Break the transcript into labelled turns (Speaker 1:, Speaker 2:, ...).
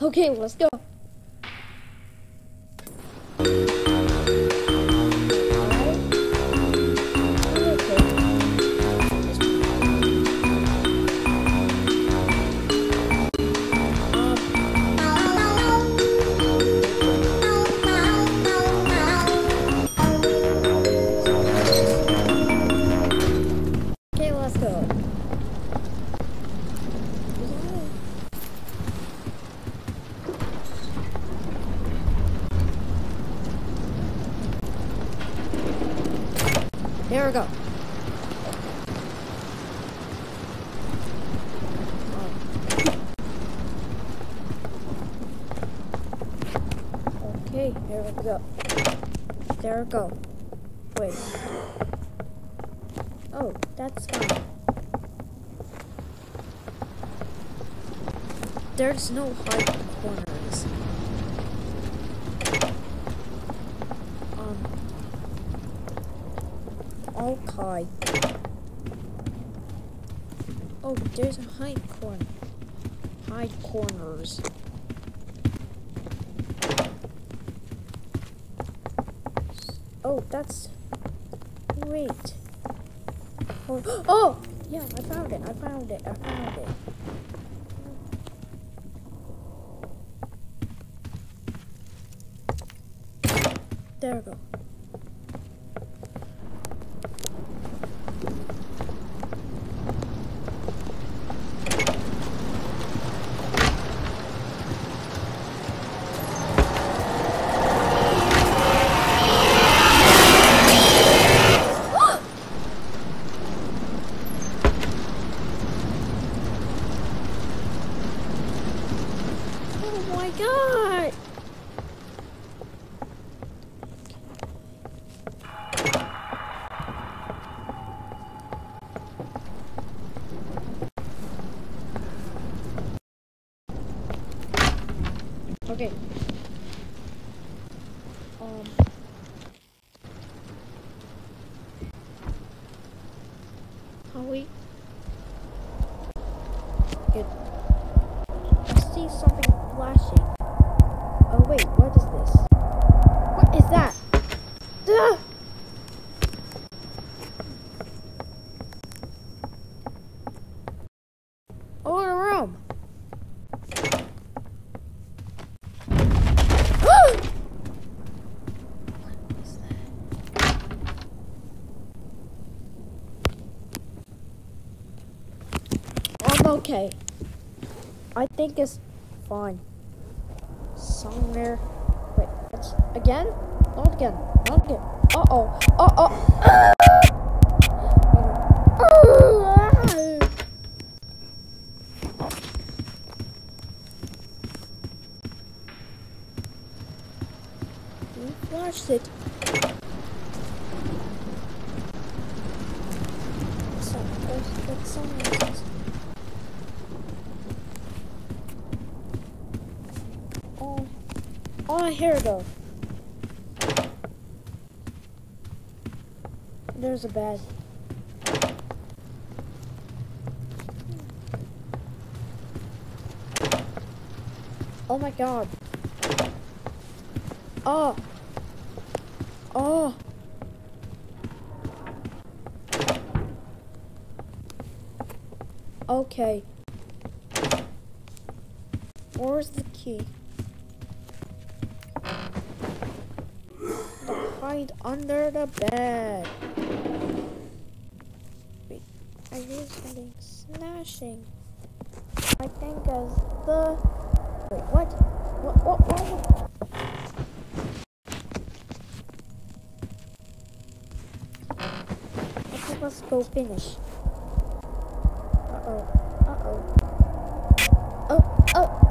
Speaker 1: Okay, let's go. There we go. Okay, here we go. There we go. Wait. Oh, that's fine. There's no hard corners. Um. Oh, there's a hide corner. Hide corners. Oh, that's. Wait. Oh, oh! Yeah, I found it. I found it. I found it. There we go. Oh my god! Okay. Um. How we? Good. I see something flashing. Oh wait, what is this? What is that? Ah! Oh, in a room. What is that? I'm okay. I think it's fine. Somewhere. Wait, it's again? Not again. Not again. Uh oh. Uh oh. Flashed it. So, what's, what's someone else? Oh, oh, here we go. There's a bed. Oh my god. Oh. Oh. Okay. Where's the key? Under the bed. Wait, I hear something smashing. I think as the. Wait, what? What? What? What? I let's go finish. Uh oh. Uh oh. Oh. Oh.